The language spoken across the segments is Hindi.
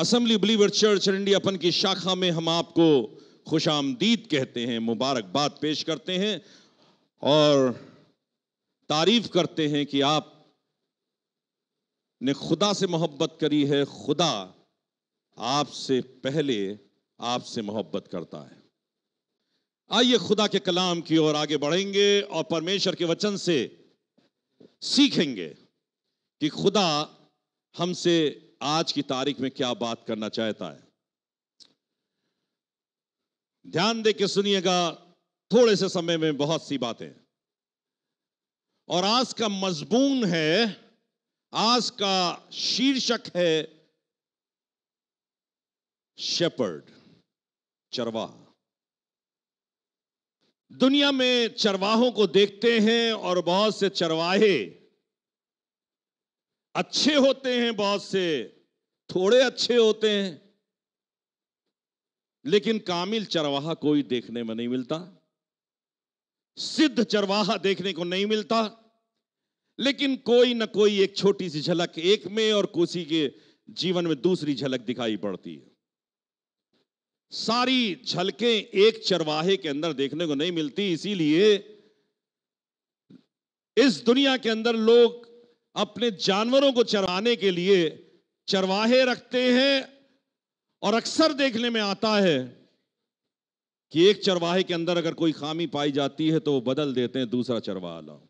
असेंबली बिलीवर चर्च इंडिया अपन की शाखा में हम आपको खुश आमदीद कहते हैं, मुबारकबाद पेश करते हैं और तारीफ़ करते हैं कि आप ने खुदा से मोहब्बत करी है, खुदा आपसे पहले आपसे मोहब्बत करता है। आइए खुदा के कलाम की ओर आगे बढ़ेंगे और परमेश्वर के वचन से सीखेंगे कि खुदा हमसे आज की तारीख में क्या बात करना चाहता है? ध्यान दे के सुनिएगा, थोड़े से समय में बहुत सी बातें। और आज का मजबून है, आज का शीर्षक है, शेपर्ड, चरवाहा। दुनिया में चरवाहों को देखते हैं और बहुत से चरवाहे अच्छे होते हैं, बहुत से थोड़े अच्छे होते हैं, लेकिन कामिल चरवाहा कोई देखने में नहीं मिलता। सिद्ध चरवाहा देखने को नहीं मिलता, लेकिन कोई ना कोई एक छोटी सी झलक एक में और कोसी के जीवन में दूसरी झलक दिखाई पड़ती है। सारी झलकें एक चरवाहे के अंदर देखने को नहीं मिलती, इसीलिए इस दुनिया के अंदर लोग अपने जानवरों को चराने के लिए चरवाहे रखते हैं और अक्सर देखने में आता है कि एक चरवाहे के अंदर अगर कोई खामी पाई जाती है तो वो बदल देते हैं, दूसरा चरवाहा लाओ।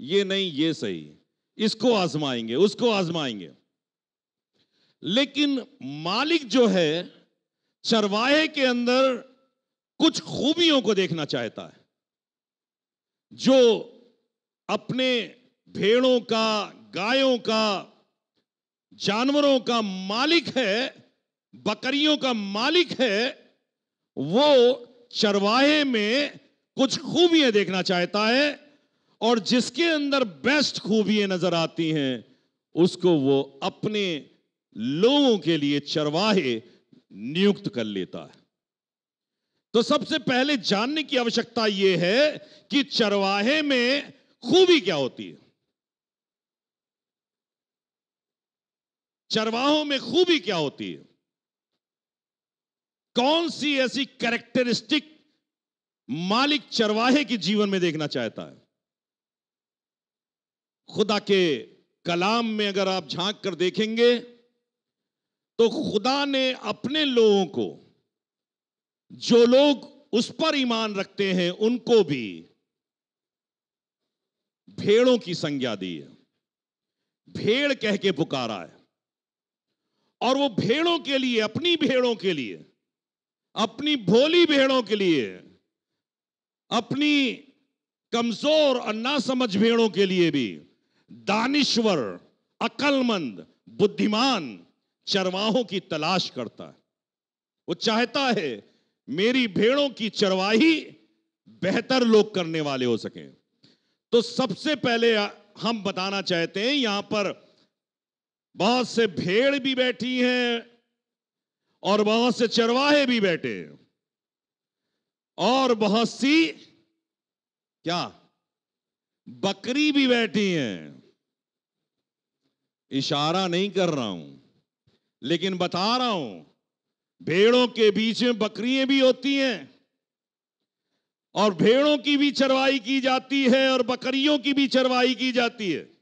ये नहीं, ये सही। इसको आजमाएँगे, उसको आजमाएँगे। लेकिन मालिक जो है, चरवाहे के अंदर कुछ खूबियों को देखना चाहता है, जो अपने भेड़ों का, गायों का जानवरों का मालिक है, बकरियों का मालिक है, वो चरवाहे में कुछ खूबियाँ देखना चाहता है और जिसके अंदर बेस्ट खूबियाँ नज़र आती हैं, उसको वो अपने लोगों के लिए चरवाहे नियुक्त कर लेता है। तो सबसे पहले जानने की आवश्यकता यह है कि चरवाहे में खूबी क्या होती है। चरवाहों में खूबी क्या होती है? कौन सी ऐसी कैरेक्टरिस्टिक मालिक चरवाहे के जीवन में देखना चाहता है? खुदा के कलाम में अगर आप झाँक कर देखेंगे तो खुदा ने अपने लोगों को, जो लोग उस पर ईमान रखते हैं, उनको भी भेड़ों की संज्ञा दी है। भेड़ कह के पुकारा है। और वो भेड़ों के लिए, अपनी भेड़ों के लिए, अपनी भोली भेड़ों के लिए, अपनी कमज़ोर और नासमझ भेड़ों के लिए भी दानिश्वर, अकलमंद, बुद्धिमान चरवाहों की तलाश करता है। वो चाहता है मेरी भेड़ों की चरवाही बेहतर लोग करने वाले हो सकें। तो सबसे पहले हम बताना चाहते हैं, यहाँ पर बहुत से भेड़ भी बैठी हैं और बहुत से चरवाहे भी बैठे और बहुत सी क्या? बकरी भी बैठी हैं। इशारा नहीं कर रहा हूँ, लेकिन बता रहा हूँ, भेड़ों के बीच में बकरियाँ भी होती हैं और भेड़ों की भी चरवाई की जाती है और बकरियों की भी चरवाई की जाती है।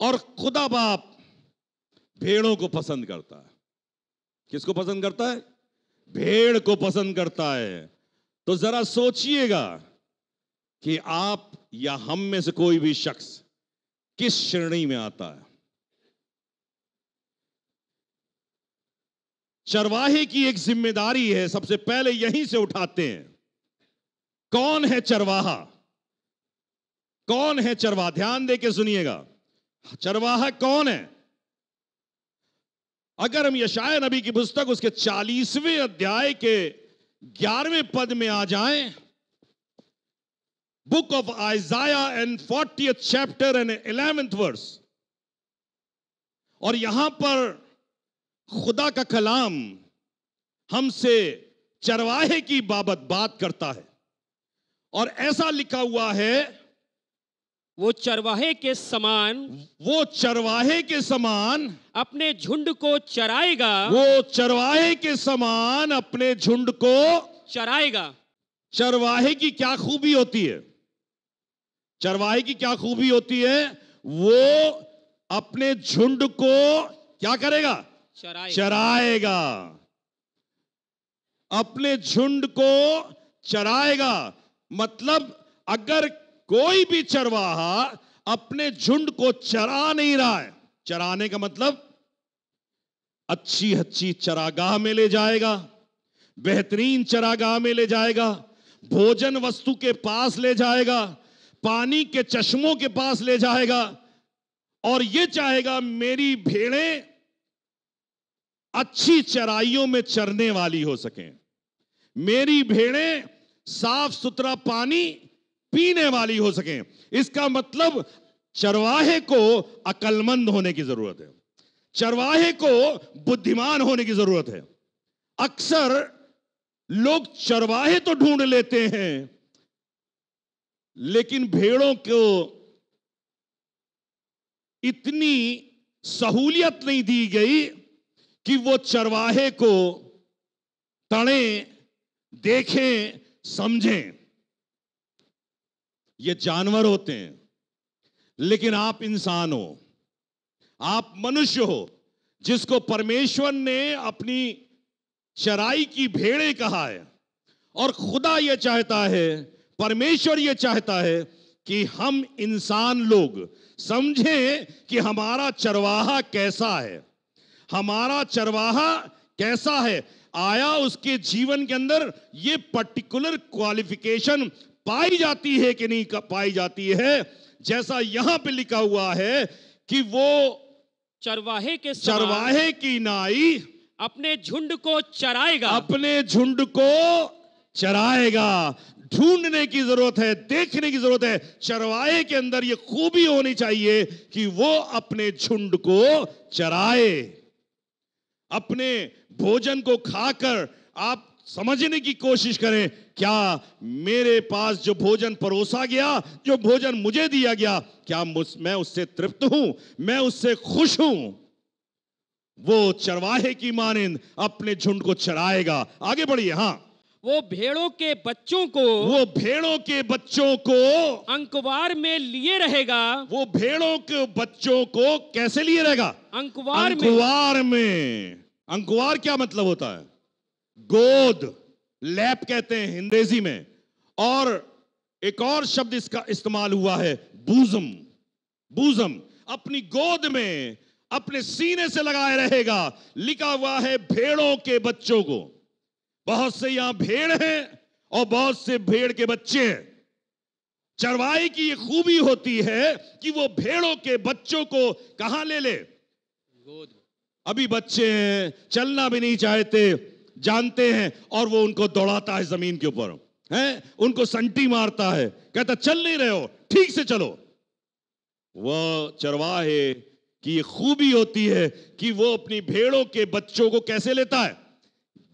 और खुदा बाप भेड़ों को पसंद करता है। किसको पसंद करता है? भेड़ को पसंद करता है। तो जरा सोचिएगा कि आप या हम में से कोई भी शख्स किस श्रेणी में आता है। चरवाहे की एक ज़िम्मेदारी है, सबसे पहले यहीं से उठाते हैं। कौन है चरवाहा? कौन है चरवाहा? ध्यान दे के सुनिएगा। चरवाहा कौन है? अगर हम यशाय नबी की पुस्तक उसके चालीसवें अध्याय के ग्यारहवें पद में आ जाएँ, book of Isaiah and forty chapter and eleventh verse, और यहाँ पर खुदा का कलाम हमसे चरवाहे की बाबत बात करता है, और ऐसा लिखा हुआ है वो चरवाहे के समान वो चरवाहे के समान अपने झुंड को चराएगा। वो चरवाहे के समान अपने झुंड को चराएगा। चरवाहे की क्या खूबी होती है? चरवाहे की क्या खूबी होती है? वो अपने झुंड को क्या करेगा? चराएगा। चराएगा। अपने झुंड को चराएगा। मतलब अगर कोई भी चरवाहा अपने झुंड को चरा नहीं रहा है। चराने का मतलब अच्छी अच्छी चरागाह में ले जाएगा, बेहतरीन चरागाह में ले जाएगा, भोजन वस्तु के पास ले जाएगा, पानी के चश्मों के पास ले जाएगा और यह चाहेगा मेरी भेड़ें अच्छी चराइयों में चरने वाली हो सकें। मेरी भेड़ें साफ़ सुथरा पानी पीने वाली हो सके। इसका मतलब चरवाहे को अकलमंद होने की ज़रूरत है। चरवाहे को बुद्धिमान होने की ज़रूरत है। अक्सर लोग चरवाहे तो ढूंढ लेते हैं, लेकिन भेड़ों को इतनी सहूलियत नहीं दी गई कि वो चरवाहे को तड़े, देखें, समझें। ये जानवर होते हैं। लेकिन आप इंसान हो। आप मनुष्य हो, जिसको परमेश्वर ने अपनी चराई की भेड़े कहा है। और खुदा यह चाहता है, परमेश्वर यह चाहता है कि हम इंसान लोग समझें कि हमारा चरवाहा कैसा है। हमारा चरवाहा कैसा है? आया उसके जीवन के अंदर ये पर्टिकुलर क्वालिफिकेशन पाई जाती है कि नहीं पाई जाती है? जैसा यहाँ पे लिखा हुआ है कि वो चरवाहे के चरवाहे की नाई अपने झुंड को चराएगा। अपने झुंड को चराएगा। ढूँढने की ज़रूरत है देखने की ज़रूरत है। चरवाहे के अंदर यह खूबी होनी चाहिए कि वो अपने झुंड को चराए। अपने भोजन को खाकर आप समझने की कोशिश करें क्या मेरे पास जो भोजन परोसा गया जो भोजन मुझे दिया गया क्या मैं उससे तृप्त हूँ मैं उससे खुश हूँ? वो चरवाहे की मानिंद अपने झुंड को चराएगा आगे बढ़िए हाँ। वो भेड़ों के बच्चों को वो भेड़ों के बच्चों को अंकवार में लिए रहेगा। वो भेड़ों के बच्चों को कैसे लिए रहेगा? अंकवार अंकवार में, में। अंकुवार क्या मतलब होता है? गोद लैप कहते हैं हिंदेजी में। और एक और शब्द इसका इस्तेमाल हुआ है बूजम। बूजम अपनी गोद में अपने सीने से लगाए रहेगा। लिखा हुआ है भेड़ों के बच्चों को। बहुत से यहाँ भेड़ हैं और बहुत से भेड़ के बच्चे हैं। चरवाई की ये खूबी होती है कि वो भेड़ों के बच्चों को कहाँ ले ले? गोद। अभी बच्चे हैं चलना भी नहीं चाहते। जानते हैं और वो उनको दौड़ाता है ज़मीन के ऊपर। है? उनको संटी मारता है। कहता, चल नहीं रहे हो, ठीक से चलो। वह चरवाहे की खूबी होती है कि वो अपनी भेड़ों के बच्चों को कैसे लेता है?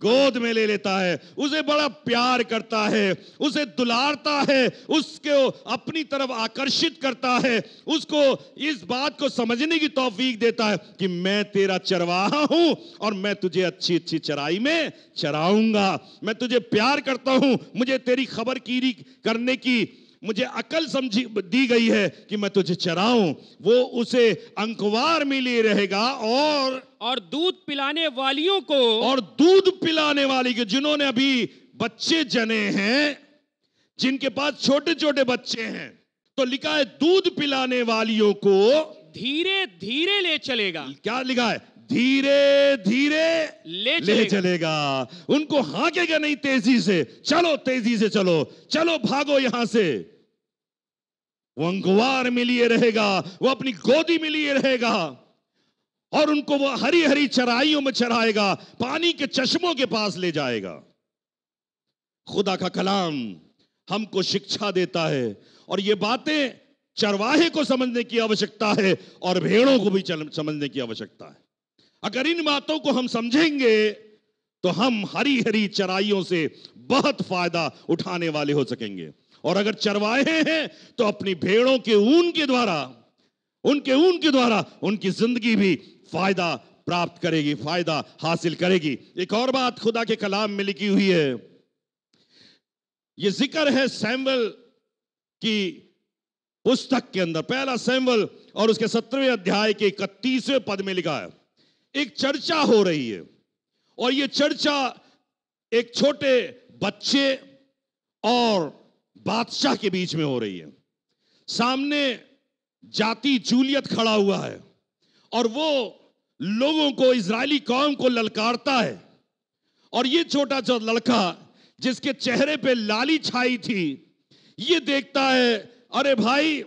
गोद में ले लेता है, उसे बड़ा प्यार करता है, उसे दुलारता है, उसको अपनी तरफ़ आकर्षित करता है, उसको इस बात को समझने की तौफीक देता है कि मैं तेरा चरवाहा हूँ और मैं तुझे अच्छी अच्छी चराई में चराऊँगा। मैं तुझे प्यार करता हूँ, मुझे तेरी खबर कीरी करने की मुझे अकल समझी दी गई है कि मैं तुझे चराऊं। वो उसे अंकवार में लिए रहेगा और और दूध पिलाने वालियों को और दूध पिलाने वाली के जिन्होंने अभी बच्चे जने हैं जिनके पास छोटे छोटे बच्चे हैं तो लिखा है दूध पिलाने वालियों को धीरे धीरे ले चलेगा। क्या लिखा है? धीरे धीरे ले चलेगा, ले चलेगा। उनको हाकेगा नहीं तेज़ी से। चलो तेज़ी से चलो। चलो भागो यहाँ से। वो अंगवार में लिए रहेगा। वो अपनी गोदी में लिए रहेगा। और उनको वो हरी हरी चराइयों में चराएगा। पानी के चश्मों के पास ले जाएगा। खुदा का कलाम हमको शिक्षा देता है। और ये बातें चरवाहे को समझने की आवश्यकता है और भेड़ों को भी समझने की आवश्यकता है। अगर इन बातों को हम समझेंगे तो हम हरी हरी चराइयों से बहुत फ़ायदा उठाने वाले हो सकेंगे। और अगर चरवाहे हैं तो अपनी भेड़ों के ऊन के द्वारा, उनके ऊन के द्वारा उनकी ज़िंदगी भी फ़ायदा प्राप्त करेगी, फ़ायदा हासिल करेगी। एक और बात खुदा के कलाम में लिखी हुई है। यह ज़िक्र है सैम्बल की पुस्तक के अंदर। पहला सैम्बल और उसके सत्रहवें अध्याय के इकतीसवें पद में लिखा है। एक चर्चा हो रही है। और यह चर्चा एक छोटे बच्चे और बादशाह के बीच में हो रही है। सामने जाति जूलियत खड़ा हुआ है और वो लोगों को इज़राइली कौम को ललकारता है। और ये छोटा सा लड़का जिसके चेहरे पे लाली छाई थी, ये देखता है, अरे भाई,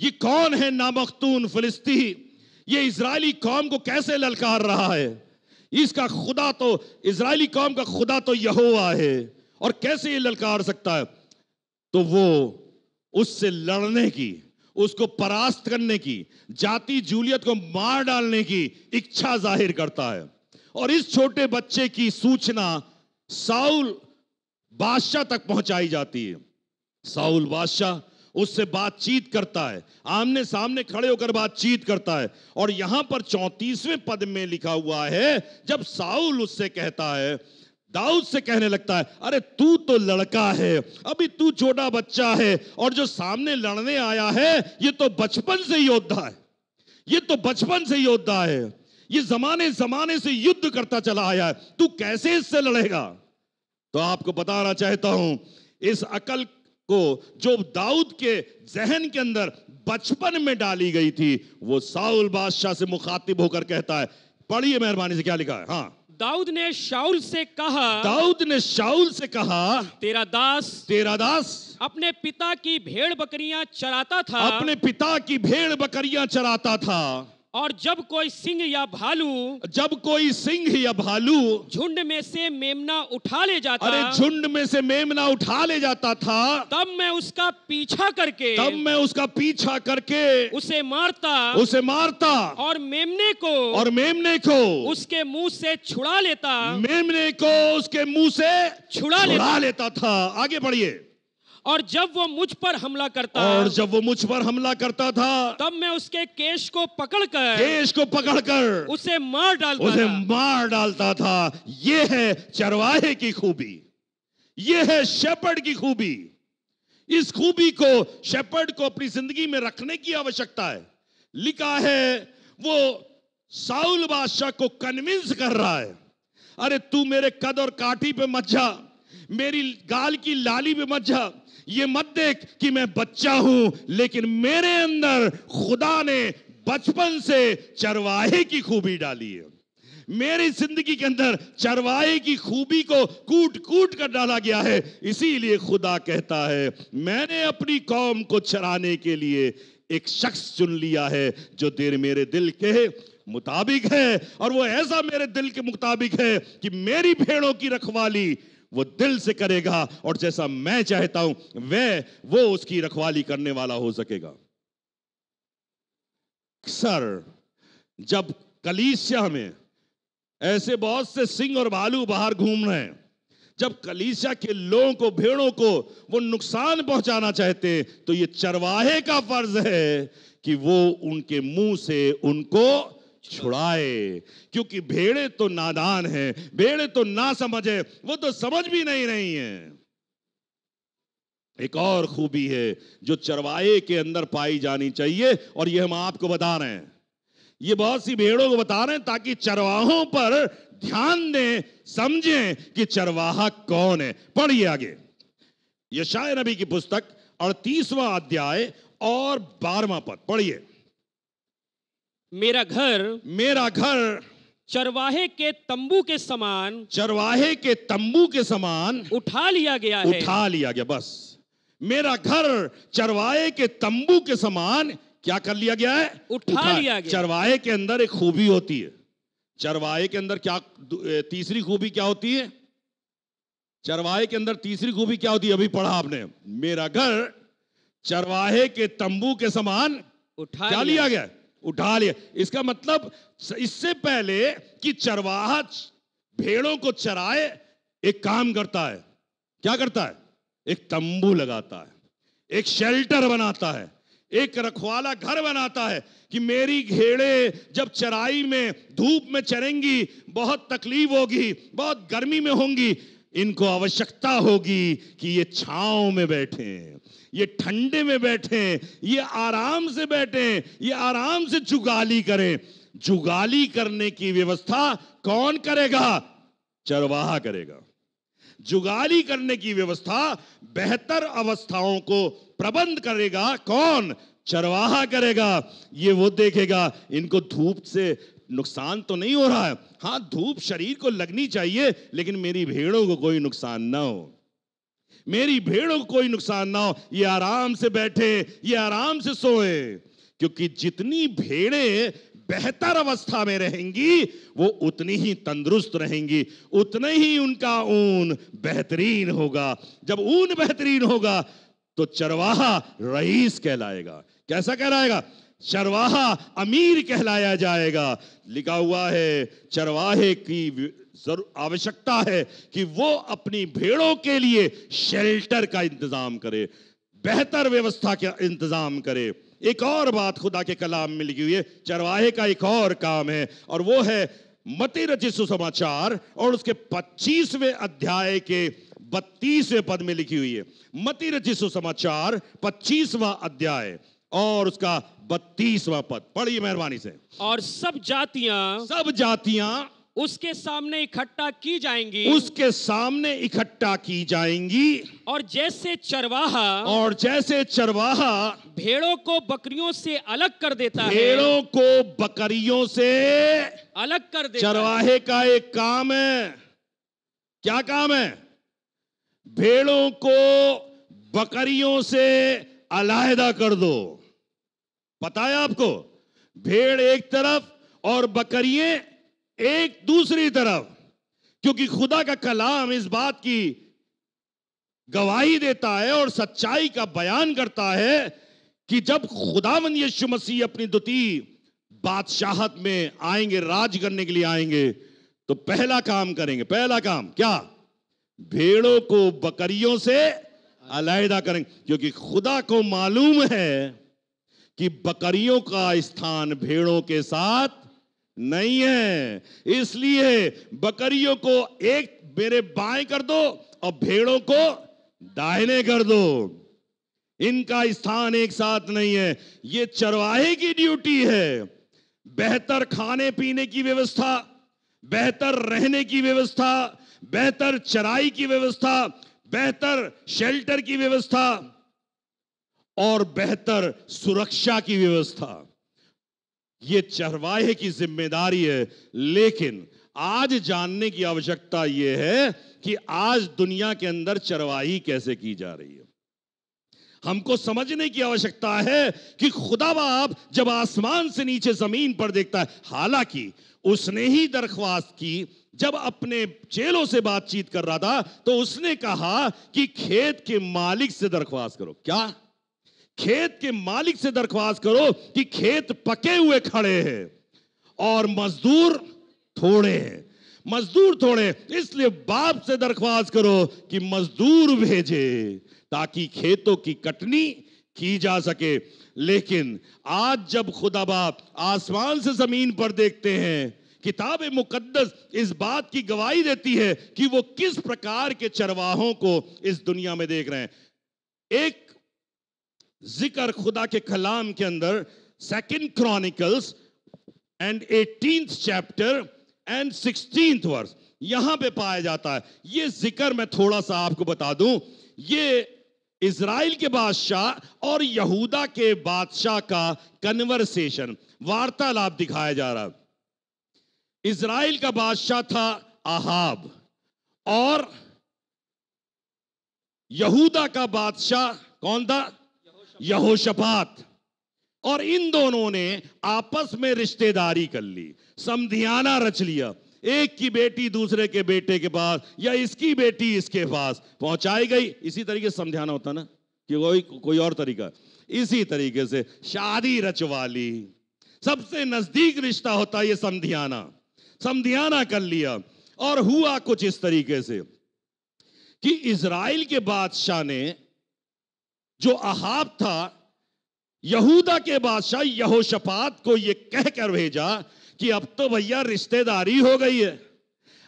ये कौन है नामख्तून फिलिस्ती? ये इज़राइली कौम को कैसे ललकार रहा है? इसका खुदा तो इसराइली कौम का खुदा तो यहोवा है। और कैसे ये ललकार सकता है? तो वो उससे लड़ने की, उसको परास्त करने की, जाति जूलियत को मार डालने की इच्छा ज़ाहिर करता है। और इस छोटे बच्चे की सूचना साउल बादशाह तक पहुंचाई जाती है। साउल बादशाह उससे बातचीत करता है। आमने सामने खड़े होकर बातचीत करता है। और यहाँ पर चौतीसवें पद में लिखा हुआ है, जब साउल उससे कहता है, दाऊद से कहने लगता है, अरे तू तो लड़का है, अभी तू छोटा बच्चा है, और जो सामने लड़ने आया है, ये तो बचपन से योद्धा है। ये तो बचपन से योद्धा है। ये जमाने जमाने से युद्ध करता चला आया है। तू कैसे इससे लड़ेगा? तो आपको बताना चाहता हूँ, इस अकल को जो दाऊद के जहन के अंदर बचपन में डाली गई थी वो साउल बादशाह से मुखातिब होकर कहता है पढ़िए मेहरबानी से क्या लिखा है? हाँ। दाऊद ने शाउल से कहा दाऊद ने शाउल से कहा तेरा दास तेरा दास अपने पिता की भेड़ बकरियाँ चराता था। अपने पिता की भेड़ बकरियाँ चराता था। और जब कोई सिंह या भालू जब कोई सिंह या भालू झुंड में से मेमना उठा ले जाता अरे झुंड में से मेमना उठा ले जाता था तब मैं उसका पीछा करके तब मैं उसका पीछा करके उसे मारता उसे मारता और मेमने को और मेमने को उसके मुँह से छुड़ा लेता मेमने को उसके मुँह से छुड़ा लेता। छुड़ा लेता था। आगे बढ़िए। और जब वो मुझ पर हमला करता और जब वो मुझ पर हमला करता था तब मैं उसके केश को पकड़कर केश को पकड़कर उसे मार डालता उसे था। मार डालता था। ये है चरवाहे की खूबी। ये है शेपर्ड की खूबी। इस खूबी को शेपर्ड को अपनी ज़िंदगी में रखने की आवश्यकता है। लिखा है वो साउल बादशाह को कन्विंस कर रहा है। अरे तू मेरे कद और काठी पे मत जा। मेरी गाल की लाली पे मत जा। ये मत देख कि मैं बच्चा हूँ, लेकिन मेरे अंदर खुदा ने बचपन से चरवाहे की खूबी डाली है। मेरी ज़िंदगी के अंदर चरवाहे की खूबी को कूट कूट कर डाला गया है, इसीलिए खुदा कहता है, मैंने अपनी कौम को चराने के लिए एक शख्स चुन लिया है, जो देर मेरे दिल के मुताबिक है, और वो ऐसा मेरे दिल के मुताबिक है कि मेरी भेड़ों की रखवाली वो दिल से करेगा और जैसा मैं चाहता हूँ, वह, वो उसकी रखवाली करने वाला हो सकेगा। सर, जब कलीसिया में ऐसे बहुत से सिंह और भालू बाहर घूम रहे हैं, जब कलीसिया के लोगों को, भेड़ों को वो नुकसान पहुंचाना चाहते तो ये चरवाहे का फ़र्ज़ है कि वो उनके मुँह से उनको छुड़ाए। क्योंकि भेड़े तो नादान है, भेड़े तो ना समझे वो तो समझ भी नहीं रही है। एक और खूबी है जो चरवाहे के अंदर पाई जानी चाहिए, और ये हम आपको बता रहे हैं। ये बहुत सी भेड़ों को बता रहे हैं ताकि चरवाहों पर ध्यान दें, समझें कि चरवाहा कौन है। पढ़िए आगे। यशाय नबी की पुस्तक अड़तीसवां अध्याय और बारहवां पद। पढ़िए। मेरा घर मेरा घर चरवाहे के तंबू के समान चरवाहे के तंबू के समान उठा लिया गया है। उठा लिया गया बस। मेरा घर चरवाहे के तंबू के समान क्या कर लिया गया है? उठा उठा लिया गया। चरवाहे के अंदर एक खूबी होती है। चरवाहे के अंदर क्या तीसरी खूबी क्या होती है? चरवाहे के अंदर तीसरी खूबी क्या होती है? अभी पढ़ा आपने। मेरा घर चरवाहे के तंबू के समान उठा क्या लिया। गया उठा लिया इसका मतलब इससे पहले कि चरवाहा भेड़ों को चराए, एक काम करता है। क्या करता है? एक तंबू लगाता है, एक शेल्टर बनाता है, एक रखवाला घर बनाता है कि मेरी घेड़े जब चराई में, धूप में चरेंगी, बहुत तकलीफ़ होगी, बहुत गर्मी में होंगी, इनको आवश्यकता होगी कि ये छांव में बैठे। ये ठंडे में बैठे, ये आराम से बैठे, ये आराम से जुगाली करें। जुगाली करने की व्यवस्था कौन करेगा? चरवाहा करेगा। जुगाली करने की व्यवस्था बेहतर अवस्थाओं को प्रबंध करेगा कौन? चरवाहा करेगा। ये वो देखेगा, इनको धूप से नुकसान तो नहीं हो रहा है। हाँ धूप शरीर को लगनी चाहिए, लेकिन मेरी भेड़ों को कोई नुकसान ना हो। मेरी भेड़ों को कोई नुकसान ना हो, ये आराम से बैठे, ये आराम से सोए। क्योंकि जितनी भेड़े बेहतर अवस्था में रहेंगी, वो उतनी ही तंदुरुस्त रहेंगी, उतने ही उनका ऊन बेहतरीन होगा। जब ऊन बेहतरीन होगा तो चरवाहा रईस कहलाएगा। कैसा कहलाएगा? चरवाहा अमीर कहलाया जाएगा। लिखा हुआ है, चरवाहे की आवश्यकता है कि वो अपनी भेड़ों के लिए शेल्टर का इंतज़ाम करे बेहतर व्यवस्था का इंतज़ाम करे। एक और बात खुदा के कलाम में लिखी हुई है चरवाहे का एक और काम है और वो है मती रचित सुसमाचार और उसके 25वें अध्याय के 32वें पद में लिखी हुई है मती रचित सुसमाचार 25वां अध्याय और उसका बत्तीसवां पद। पढ़िए मेहरबानी से। और सब जातियाँ सब जातियाँ उसके सामने इकट्ठा की जाएँगी। उसके सामने इकट्ठा की जाएँगी। और जैसे चरवाहा और जैसे चरवाहा भेड़ों को बकरियों से अलग कर देता है। भेड़ों को बकरियों से अलग कर देता चरवाहे का एक काम है। क्या काम है? भेड़ों को बकरियों से अलायदा कर दो। पता है आपको? भेड़ एक तरफ़ और बकरियाँ एक दूसरी तरफ़, क्योंकि खुदा का कलाम इस बात की गवाही देता है और सच्चाई का बयान करता है कि जब खुदावन यीशु मसीह अपनी दुती बादशाहत में आएँगे, राज करने के लिए आएँगे तो पहला काम करेंगे। पहला काम क्या? भेड़ों को बकरियों से अलहदा करेंगे, क्योंकि खुदा को मालूम है कि बकरियों का स्थान भेड़ों के साथ नहीं है। इसलिए बकरियों को एक मेरे बाएँ कर दो और भेड़ों को दाहिने कर दो। इनका स्थान एक साथ नहीं है। ये चरवाहे की ड्यूटी है। बेहतर खाने पीने की व्यवस्था, बेहतर रहने की व्यवस्था, बेहतर चराई की व्यवस्था, बेहतर शेल्टर की व्यवस्था और बेहतर सुरक्षा की व्यवस्था। ये चरवाहे की ज़िम्मेदारी है। लेकिन आज जानने की आवश्यकता यह है कि आज दुनिया के अंदर चरवाही कैसे की जा रही है। हमको समझने की आवश्यकता है कि खुदा बाप जब आसमान से नीचे ज़मीन पर देखता है, हालाँकि उसने ही दरख्वास्त की, जब अपने चेलों से बातचीत कर रहा था तो उसने कहा कि खेत के मालिक से दरख्वास्त करो। क्या? खेत के मालिक से दरख्वास्त करो कि खेत पके हुए खड़े हैं और मजदूर थोड़े हैं। मजदूर थोड़े इसलिए बाप से दरख्वास्त करो कि मजदूर भेजे ताकि खेतों की कटनी की जा सके। लेकिन आज जब खुदा बाप आसमान से ज़मीन पर देखते हैं, किताब मुकद्दस इस बात की गवाही देती है कि वो किस प्रकार के चरवाहों को इस दुनिया में देख रहे हैं। एक ज़िक्र खुदा के कलाम के अंदर second Chronicles and eighteen chapter and sixteenth verse यहाँ पे पाया जाता है। ये ज़िक्र मैं थोड़ा सा आपको बता दूँ। ये इज़राइल के बादशाह और यहूदा के बादशाह का कन्वर्सेशन वार्तालाप दिखाया जा रहा है। इज़राइल का बादशाह था आहाब और यहूदा का बादशाह कौन था? यहोशपात। और इन दोनों ने आपस में रिश्तेदारी कर ली, समधियाना रच लिया। एक की बेटी दूसरे के बेटे के पास या इसकी बेटी इसके पास पहुंचाई गई। इसी तरीके से समझाना होता ना, कि कोई कोई और तरीका। इसी तरीके से शादी रचवा ली। सबसे नज़दीक रिश्ता होता ये समधियाना। समधियाना कर लिया। और हुआ कुछ इस तरीके से कि इज़राइल के बादशाह ने जो अहाब था, यहूदा के बादशाह यहोशपात को यह कहकर भेजा कि अब तो भैया रिश्तेदारी हो गई है।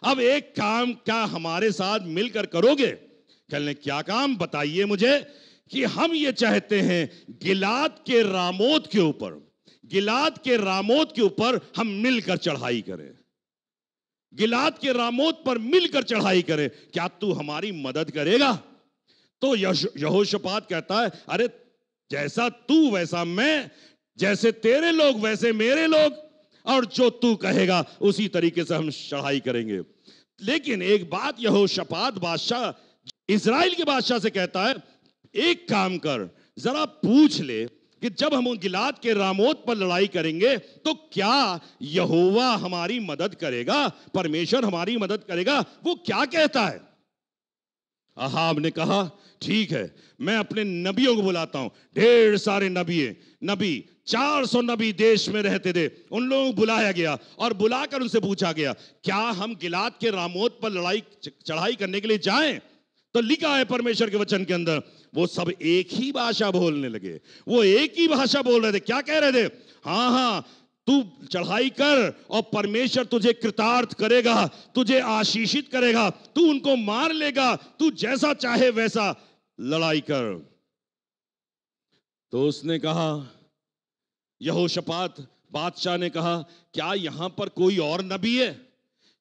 अब एक काम क्या हमारे साथ मिलकर करोगे? कहने क्या काम? बताइए मुझे कि हम ये चाहते हैं गिलाद के रामोद के ऊपर, गिलाद के रामोद के ऊपर हम मिलकर चढ़ाई करें। गिलाद के रामोद पर मिलकर चढ़ाई करें। क्या तू हमारी मदद करेगा? तो यहोशपात कहता है, अरे, जैसा तू, वैसा मैं, जैसे तेरे लोग, वैसे मेरे लोग, और जो तू कहेगा, उसी तरीके से हम चढ़ाई करेंगे। लेकिन एक बात यहोशपात बादशाह इसराइल के बादशाह से कहता है, एक काम कर, जरा पूछ ले कि जब हम गिलाद के रामोत पर लड़ाई करेंगे तो क्या यहोवा हमारी मदद करेगा? परमेश्वर हमारी मदद करेगा? वो क्या कहता है? अहाब ने कहा ठीक है, मैं अपने नबियों को बुलाता हूँ। ढेर सारे नबी नबी 400 नबी देश में रहते थे। उन लोगों को बुलाया गया और बुलाकर उनसे पूछा गया, क्या हम गिलाद के रामोत पर लड़ाई चढ़ाई करने के लिए जाएँ? तो लिखा है परमेश्वर के वचन के अंदर, वो सब एक ही भाषा बोलने लगे। वो एक ही भाषा बोल रहे थे। क्या कह रहे थे? हाँ हाँ तू चढ़ाई कर और परमेश्वर तुझे कृतार्थ करेगा, तुझे आशीषित करेगा, तू उनको मार लेगा, तू जैसा चाहे वैसा। लड़ाई कर। तो उसने कहा, यहोशपात बादशाह ने कहा, क्या यहाँ पर कोई और नबी है?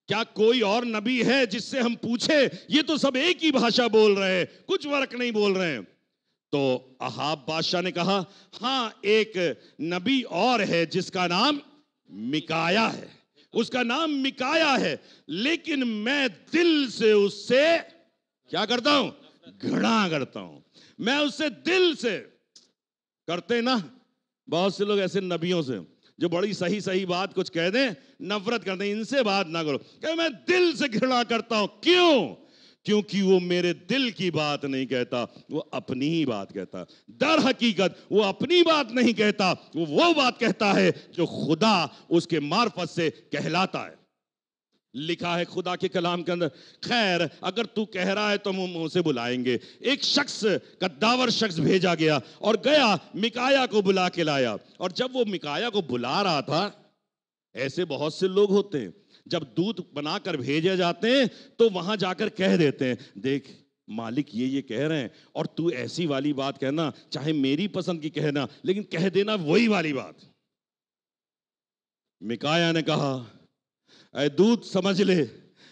क्या कोई और नबी है जिससे हम पूछे, ये तो सब एक ही भाषा बोल रहे हैं, कुछ वर्क नहीं बोल रहे हैं। तो अहाब बादशाह ने कहा, हाँ, एक नबी और है जिसका नाम मिकाया है। उसका नाम मिकाया है, लेकिन मैं दिल से उससे क्या करता हूँ? घृणा करता हूँ। मैं उससे दिल से करते ना, बहुत से लोग ऐसे नबियों से जो बड़ी सही सही बात कुछ कह दें, नफरत कर दें इनसे बात ना करो। क्या मैं दिल से घृणा करता हूँ। क्यों? क्योंकि वो मेरे दिल की बात नहीं कहता, वो अपनी ही बात कहता। दर हकीकत, वो अपनी बात नहीं कहता, वो वो बात कहता है जो खुदा उसके मार्फत से कहलाता है। लिखा है खुदा के कलाम के अंदर, खैर, अगर तू कह रहा है तो हम उसे बुलाएँगे। एक शख्स, कद्दावर शख्स भेजा गया और गया, मिकाया को बुला के लाया। और जब वो मिकाया को बुला रहा था, ऐसे बहुत से लोग होते हैं, जब दूध बनाकर भेजे जाते हैं तो वहाँ जाकर कह देते हैं, देख, मालिक ये ये कह रहे हैं, और तू ऐसी वाली बात कहना, चाहे मेरी पसंद की कहना, लेकिन कह देना वही वाली बात। मिकाया ने कहा दूध समझ ले।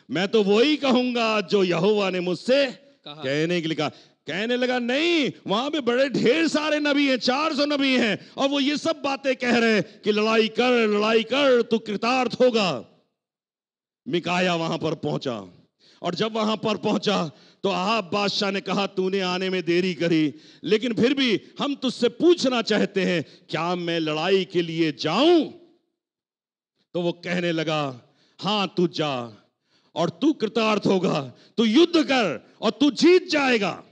मैं तो वही कहूँगा जो यहोवा ने मुझसे कहने के लिए कहा। कहने लगा नहीं वहाँ पे बड़े ढेर सारे नबी हैं चार सौ नबी हैं और वो ये सब बातें कह रहे हैं कि लड़ाई कर लड़ाई कर तू कृतार्थ होगा। मिकाया वहाँ पर पहुँचा और जब वहाँ पर पहुँचा तो आप बादशाह ने कहा तूने आने में देरी करी लेकिन फिर भी हम तुझसे पूछना चाहते हैं क्या मैं लड़ाई के लिए जाऊँ? तो वो कहने लगा हाँ, तू जा और तू कृतार्थ होगा, तू युद्ध कर और तू जीत जाएगा।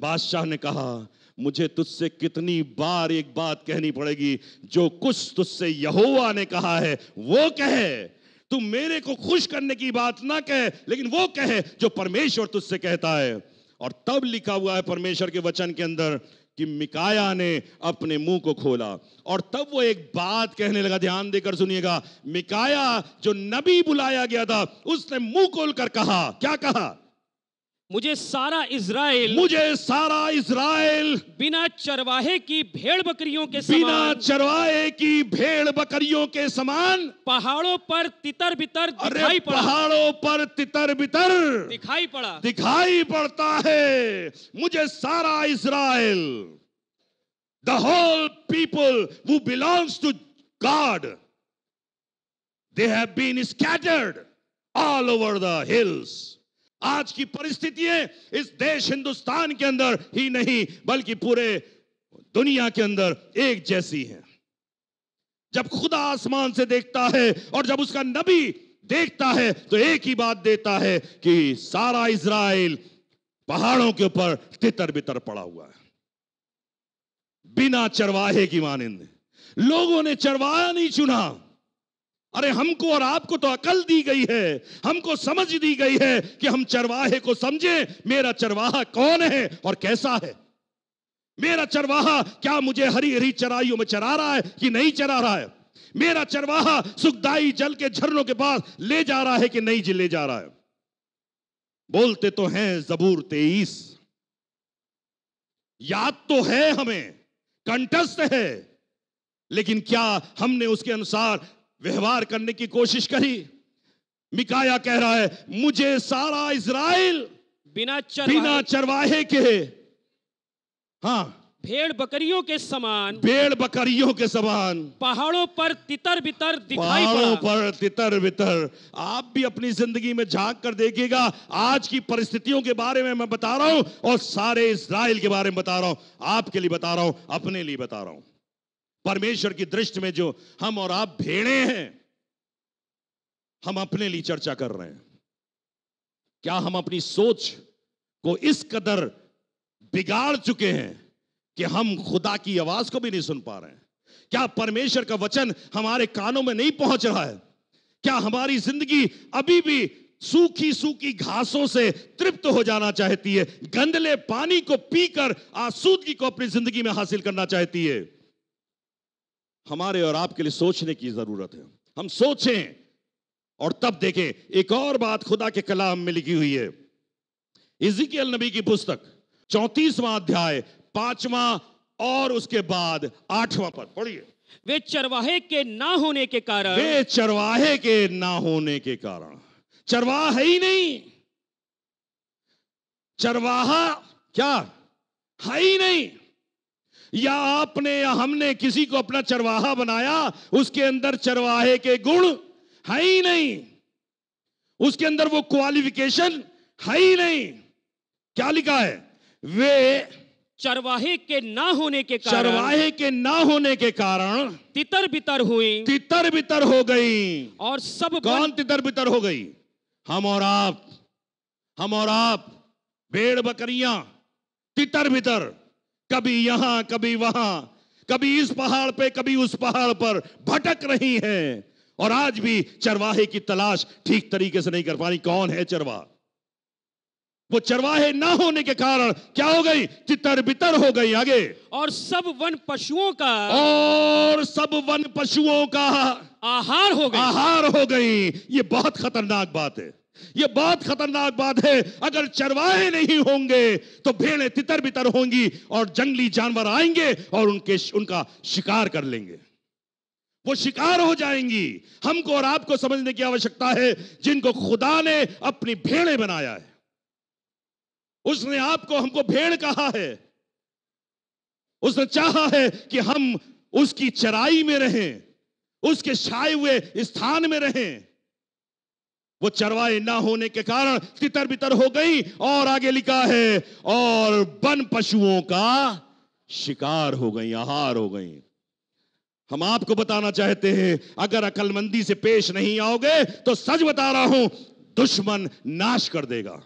बादशाह ने कहा, मुझे तुझसे कितनी बार एक बात कहनी पड़ेगी, जो कुछ तुझसे यहोवा ने कहा है, वो कहे। तू मेरे को खुश करने की बात ना कहे, लेकिन वो कहे जो परमेश्वर तुझसे कहता है। और तब लिखा हुआ है परमेश्वर के वचन के अंदर कि मिकाया ने अपने मुँह को खोला। और तब वो एक बात कहने लगा, ध्यान देकर सुनिएगा, मिकाया जो नबी बुलाया गया था, उसने मुँह खोलकर कहा। क्या कहा? मुझे सारा इज़राइल मुझे सारा इज़राइल बिना चरवाहे की भेड़ बकरियों के समान बिना चरवाहे की भेड़ बकरियों के समान। पहाड़ों पर तितर बितर दिखाई पड़ा। पहाड़ों पर तितर बितर दिखाई पड़ा। दिखाई पड़ता है। मुझे सारा Israel the whole people who belongs to God they have been scattered all over the hills आज की परिस्थितियाँ इस देश हिंदुस्तान के अंदर ही नहीं, बल्कि पूरे दुनिया के अंदर एक जैसी है। जब खुदा आसमान से देखता है और जब उसका नबी देखता है तो एक ही बात देता है कि सारा इज़राइल पहाड़ों के ऊपर तितर बितर पड़ा हुआ है। बिना चरवाहे की मानिंद। लोगों ने चरवाया नहीं चुना। अरे हमको और आपको तो अकल दी गई है। हमको समझ दी गई है कि हम चरवाहे को समझे, मेरा चरवाहा कौन है और कैसा है? मेरा चरवाहा क्या मुझे हरी हरी चराइयों में चरा रहा है कि नहीं चरा रहा है? मेरा चरवाहा सुखदाई जल के झरनों के पास ले जा रहा है कि नहीं ले जा रहा है? बोलते तो हैं जबूर तेईस। याद तो है हमें कंटस्थ है, लेकिन क्या हमने उसके अनुसार व्यवहार करने की कोशिश करी। मिकाया कह रहा है मुझे सारा इज़राइल बिना बिना चरवाहे चरवाहे के हाँ। भेड़ बकरियों के समान भेड़ बकरियों के समान। पहाड़ों पर तितर बितर दिखाई पहाड़ों पर तितर बितर। आप भी अपनी ज़िंदगी में झाँक कर देखिएगा आज की परिस्थितियों के बारे में मैं बता रहा हूँ और सारे इज़राइल के बारे में बता रहा हूँ। आपके लिए बता रहा हूँ अपने लिए बता रहा हूँ। परमेश्वर की दृष्टि में जो हम और आप भेड़े हैं, हम अपने लिए चर्चा कर रहे हैं। क्या हम अपनी सोच को इस कदर बिगाड़ चुके हैं कि हम खुदा की आवाज़ को भी नहीं सुन पा रहे हैं? क्या परमेश्वर का वचन हमारे कानों में नहीं पहुँच रहा है? क्या हमारी ज़िंदगी अभी भी सूखी सूखी घासों से तृप्त हो जाना चाहती है? गंदले पानी को पीकर, आसूदगी को अपनी ज़िंदगी में हासिल करना चाहती है? हमारे और आपके लिए सोचने की ज़रूरत है। हम सोचें और तब देखें एक और बात खुदा के कलाम में लिखी हुई है। इजिकियल नबी की पुस्तक चौतीसवां अध्याय पांचवा और उसके बाद आठवां पद पढ़िए। वे चरवाहे के ना होने के कारण वे चरवाहे के ना होने के कारण। चरवाहा है ही नहीं। चरवाहा क्या? है ही नहीं। या आपने या हमने किसी को अपना चरवाहा बनाया? उसके अंदर चरवाहे के गुण है ही नहीं। उसके अंदर वो क्वालिफिकेशन है ही नहीं। क्या लिखा है? वे चरवाहे के ना होने के कारण चरवाहे के ना होने के कारण तितर बितर हुई। तितर बितर हो गई। और सब कौन तितर बितर हो गई? हम और आप। हम और आप। भेड़ बकरियाँ। तितर बितर। कभी यहाँ कभी वहाँ कभी इस पहाड़ पे कभी उस पहाड़ पर भटक रही हैं। और आज भी चरवाहे की तलाश ठीक तरीके से नहीं कर पा रही। कौन है चरवाहा वो चरवाहे ना होने के कारण क्या हो गई? तितर बितर हो गई आगे। और सब वन पशुओं का और सब वन पशुओं का आहार हो गई। आहार हो गई। ये बहुत खतरनाक बात है। ये बहुत खतरनाक बात है। अगर चरवाहे नहीं होंगे तो भेड़ें तितर बितर होंगी और जंगली जानवर आएँगे और उनके उनका शिकार कर लेंगे। वो शिकार हो जाएँगी। हमको और आपको समझने की आवश्यकता है, जिनको खुदा ने अपनी भेड़े बनाया है। उसने आपको, हमको भेड़ कहा है। उसने चाहा है कि हम उसकी चराई में रहें, उसके छाए हुए स्थान में रहें। वो चरवाए ना होने के कारण तितर बितर हो गई और आगे लिखा है, और वन पशुओं का शिकार हो गई, आहार हो गई। हम आपको बताना चाहते हैं, अगर अकलमंदी से पेश नहीं आओगे तो सच बता रहा हूँ, दुश्मन नाश कर देगा।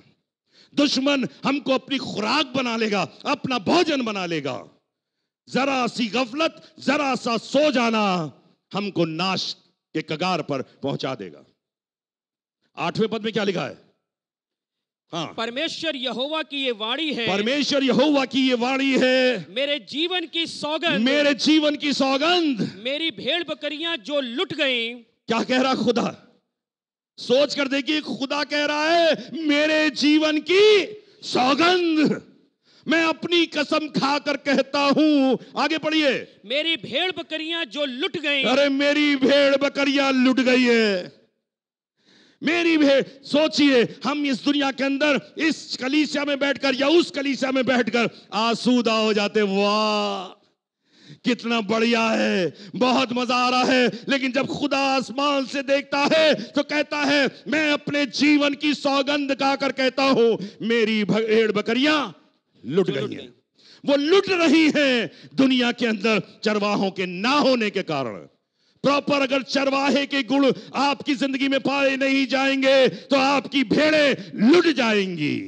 दुश्मन हमको अपनी खुराक बना लेगा, अपना भोजन बना लेगा। जरा सी गफलत, जरा सा सो जाना हमको नाश के कगार पर पहुँचा देगा। आठवें पद में क्या लिखा है? हाँ। परमेश्वर यहोवा की ये वाणी है। परमेश्वर यहोवा की ये वाणी है। मेरे जीवन की सौगंध। मेरे जीवन की सौगंध। मेरी भेड़ बकरियाँ जो लुट गईं। क्या कह रहा खुदा? सोच कर देखिए खुदा कह रहा है मेरे जीवन की सौगंध। मैं अपनी कसम खाकर कहता हूँ। आगे पढ़िए। मेरी भेड़ बकरियाँ जो लुट गई। अरे मेरी भेड़ बकरियाँ लुट गई है। मेरी भी सोचिए हम इस दुनिया के अंदर इस कलीसिया में बैठकर या उस कलीसिया में बैठकर आसूदा हो जाते वाह कितना बढ़िया है बहुत मज़ा आ रहा है। लेकिन जब खुदा आसमान से देखता है तो कहता है मैं अपने जीवन की सौगंध खाकर कहता हूँ मेरी भेड़ बकरियाँ लुट गई हैं। वो लुट रही हैं दुनिया के अंदर चरवाहों के ना होने के कारण। प्रॉपर अगर चरवाहे के गुण आपकी ज़िंदगी में पाए नहीं जाएँगे तो आपकी भेड़ें लुट जाएँगी।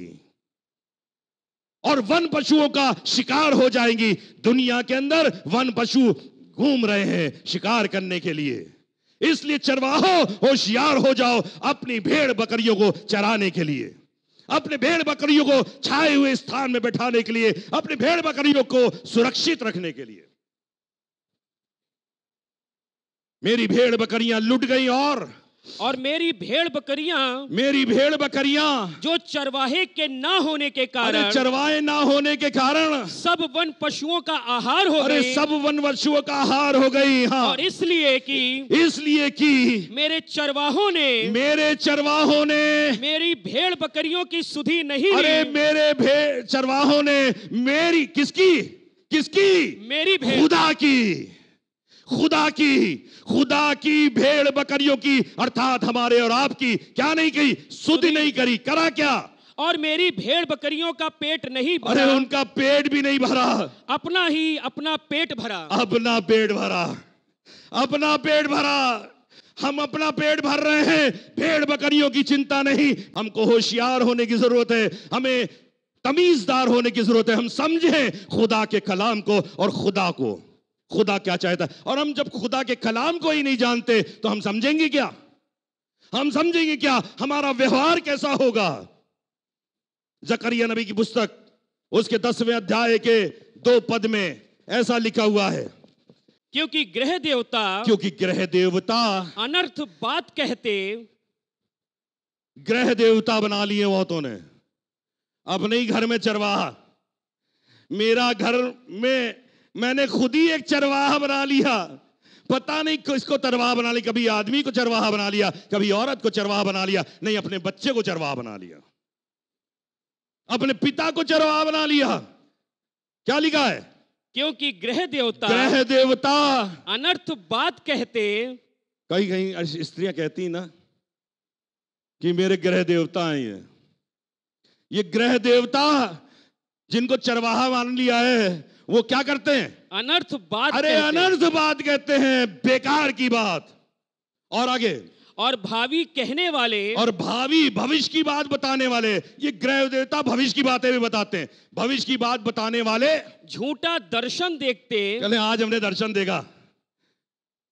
और वन पशुओं का शिकार हो जाएँगी। दुनिया के अंदर वन पशु घूम रहे हैं शिकार करने के लिए। इसलिए चरवाहो होशियार हो जाओ अपनी भेड़ बकरियों को चराने के लिए। अपने भेड़ बकरियों को छाए हुए स्थान में बैठाने के लिए, अपने भेड़ बकरियों को सुरक्षित रखने के लिए। मेरी भेड़ बकरियाँ लुट गई और और मेरी भेड़ बकरियाँ मेरी भेड़ बकरियाँ जो चरवाहे के ना होने के कारण चरवाहे ना होने के कारण सब वन पशुओं का आहार हो अरे सब वन पशुओं का आहार हो गई हाँ। और इसलिए कि इसलिए कि मेरे चरवाहों ने मेरे चरवाहों ने मेरी भेड़ बकरियों की सुधी नहीं अरे मेरे भेड़ चरवाहों ने मेरी किसकी किसकी? मेरी भेड़। खुदा की। खुदा की खुदा की भेड़ बकरियों की अर्थात हमारे और आपकी क्या नहीं की सुध। नहीं करी करा क्या? और मेरी भेड़ बकरियों का पेट नहीं भरा। अरे उनका पेट भी नहीं भरा। अपना ही अपना पेट भरा। अपना पेट भरा। अपना पेट भरा। हम अपना पेट भर रहे हैं। भेड़ बकरियों की चिंता नहीं। हमको होशियार होने की ज़रूरत है। हमें तमीजदार होने की ज़रूरत है। हम समझें खुदा के कलाम को और खुदा को। खुदा क्या चाहता है? और हम जब खुदा के कलाम को ही नहीं जानते तो हम समझेंगे क्या? हम समझेंगे क्या? हमारा व्यवहार कैसा होगा? जकरिया नबी की पुस्तक उसके दसवें अध्याय के दो पद में ऐसा लिखा हुआ है। क्योंकि ग्रह देवता क्योंकि ग्रह देवता अनर्थ बात कहते ग्रह देवता बना लिए बहुतों ने। अपने ही घर में चरवाहा। मेरा घर में मैंने खुद ही एक चरवाहा बना लिया। पता नहीं किसको चरवाहा बना लिया कभी आदमी को चरवाहा बना लिया कभी औरत को चरवाहा बना लिया नहीं अपने बच्चे को चरवाहा बना लिया। अपने पिता को चरवाहा बना लिया। क्या लिखा है? क्योंकि ग्रह देवता ग्रह देवता। अनर्थ बात कहते कहीं कहीं स्त्रियाँ कहती ना कि मेरे ग्रह देवता हैं ये। ये ग्रह देवता जिनको चरवाहा मान लिया है वो क्या करते हैं? अनर्थ बात अरे अनर्थ बात कहते हैं बेकार की बात। और आगे। और भावी कहने वाले और भावी भविष्य की बात बताने वाले ये ग्रह देवता भविष्य की बातें भी बताते हैं। भविष्य की बात बताने वाले झूठा दर्शन देखते कहले आज हमने दर्शन देखा।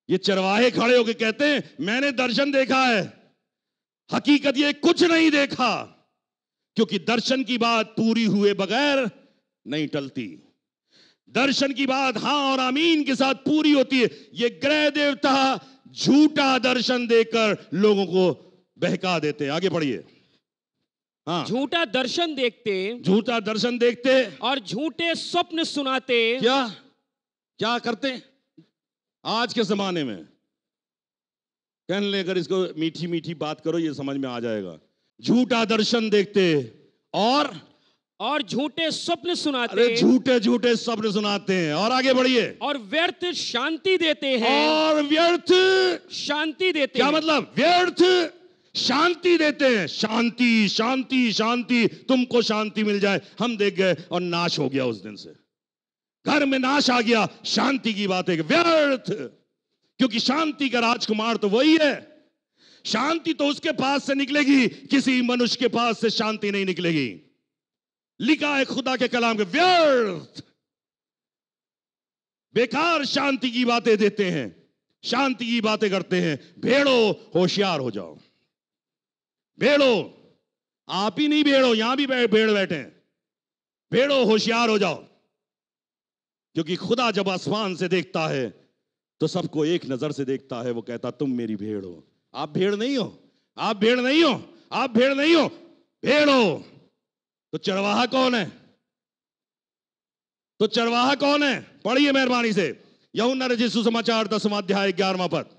ये चरवाहे खड़े होके कहते हैं मैंने दर्शन देखा है। हकीकत ये कुछ नहीं देखा क्योंकि दर्शन की बात पूरी हुए बगैर नहीं टलती। दर्शन की बात हाँ और आमीन के साथ पूरी होती है। ये ग्रह देवता झूठा दर्शन देकर लोगों को बहका देते हैं। आगे बढ़िए हाँ। झूठा दर्शन देखते झूठा दर्शन देखते और झूठे स्वप्न सुनाते क्या? क्या करते? आज के जमाने में। कहने अगर इसको मीठी मीठी बात करो ये समझ में आ जाएगा। झूठा दर्शन देखते और और झूठे स्वप्न अरे सुनाते झूठे झूठे स्वप्न सुनाते हैं। और आगे बढ़िए। और व्यर्थ शांति देते हैं। और व्यर्थ शांति देते क्या हैं। मतलब? व्यर्थ शांति देते हैं। शांति शांति शांति। तुमको शांति मिल जाए। हम देख गए और नाश हो गया उस दिन से। घर में नाश आ गया। शांति की बात है व्यर्थ। क्योंकि शांति का राजकुमार तो वही है। शांति तो उसके पास से निकलेगी। किसी मनुष्य के पास से शांति नहीं निकलेगी। लिखा है खुदा के कलाम के व्यर्थ। बेकार शांति की बातें देते हैं, शांति की बातें करते हैं। भेड़ो, होशियार हो जाओ। भेड़ो, आप ही नहीं भेड़ो, यहाँ भी भेड़ बैठे हैं। भेड़ो, होशियार हो जाओ। क्योंकि खुदा जब आसमान से देखता है तो सबको एक नज़र से देखता है, वो कहता, तुम मेरी भेड़ हो। आप भेड़ नहीं हो। आप भेड़ नहीं हो। आप भेड़ नहीं हो। भेड़ तो चरवाहा कौन है? तो चरवाहा कौन है? पढ़िए मेहरबानी से। यहुन्ना रचित सुसमाचार दसवां अध्याय ग्यारहवां पद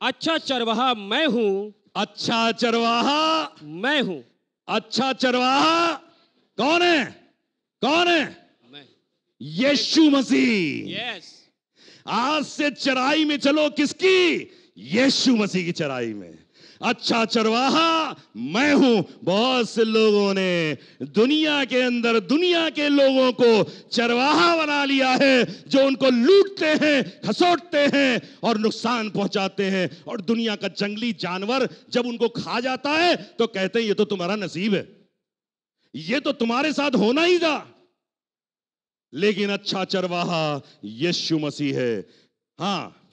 अच्छा चरवाहा मैं हूँ। अच्छा चरवाहा मैं हूँ। अच्छा चरवाहा कौन है? कौन है? मैं यीशु मसीह। यस आज से चराई में चलो किसकी? यीशु मसीह की चराई में। अच्छा चरवाहा, मैं हूँ। बहुत से लोगों ने दुनिया के अंदर, दुनिया के लोगों को चरवाहा बना लिया है, जो उनको लूटते हैं, खसोटते हैं और नुकसान पहुंचाते हैं। और दुनिया का जंगली जानवर जब उनको खा जाता है तो कहते हैं, ये तो तुम्हारा नसीब है। ये तो तुम्हारे साथ होना ही था। लेकिन अच्छा चरवाहा, यीशु मसीह है। हाँ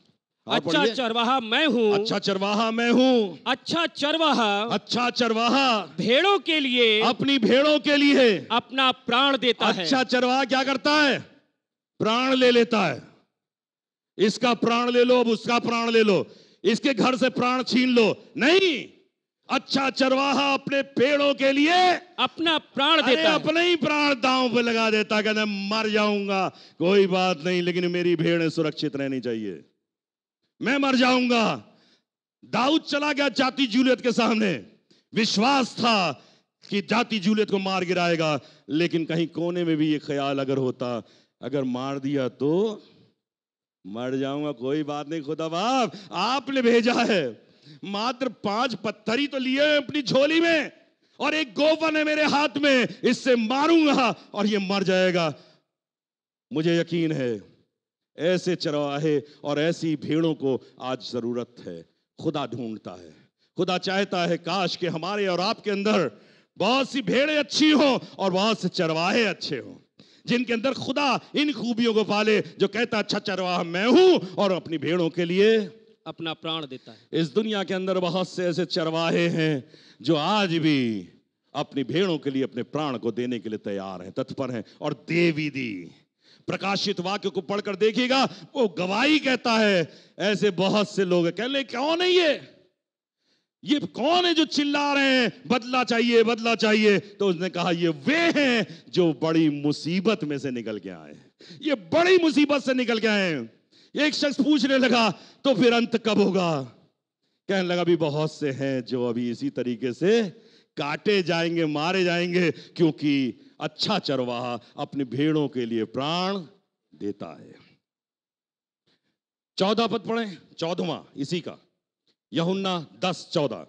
अच्छा चरवाहा मैं हूँ। अच्छा चरवाहा मैं हूँ। अच्छा चरवाहा अच्छा चरवाहा भेड़ों के लिए अपनी भेड़ों के लिए। अपना प्राण देता है। अच्छा चरवाहा क्या करता है? प्राण ले लेता है। इसका प्राण ले लो अब उसका प्राण ले लो। इसके घर से प्राण छीन लो। नहीं अच्छा चरवाहा अपने पेड़ों के लिए अपना प्राण देता है। अपने ही प्राण दांव पे लगा देता कहते मर जाऊँगा कोई बात नहीं लेकिन मेरी भेड़ें सुरक्षित रहनी चाहिए। मैं मर जाऊँगा। दाऊद चला गया जाति जूलियत के सामने। विश्वास था कि जाति जूलियत को मार गिराएगा, लेकिन कहीं कोने में भी ये ख्याल अगर होता, अगर मार दिया तो मर जाऊँगा, कोई बात नहीं, खुदा बाप, आपने भेजा है। मात्र पाँच पत्थर ही तो लिए अपनी झोली में, और एक गोफन है मेरे हाथ में, इससे मारूँगा, और ये मर जाएगा। मुझे यकीन है ऐसे चरवाहे और ऐसी भेड़ों को आज ज़रूरत है। खुदा ढूंढता है। खुदा चाहता है काश के हमारे और आपके अंदर बहुत सी भेड़ें अच्छी हों और बहुत से चरवाहे अच्छे हों जिनके अंदर खुदा इन खूबियों को पाले जो कहता अच्छा चरवाहा मैं हूँ और अपनी भेड़ों के लिए अपना प्राण देता है। इस दुनिया के अंदर बहुत से ऐसे चरवाहे हैं जो आज भी अपनी भेड़ों के लिए अपने प्राण को देने के लिए तैयार हैं तत्पर हैं और देवी दी। प्रकाशित वाक्य को पढ़कर देखिएगा, वो गवाही कहता है, ऐसे बहुत से लोग हैं। कहने कौन है? ये कौन है जो चिल्ला रहे हैं? बदला चाहिए बदला चाहिए। तो उसने कहा, ये वे हैं जो बड़ी मुसीबत में से निकल के आए ये बड़ी मुसीबत से निकल के आए। एक शख्स पूछने लगा तो फिर अंत कब होगा? कहने लगा भी बहुत से हैं जो अभी इसी तरीके से काटे जाएँगे, मारे जाएँगे, क्योंकि अच्छा चरवाहा अपनी भेड़ों के लिए प्राण देता है। चौदह पद पढ़े चौदवा इसी का। यहुन्ना दस चौदह।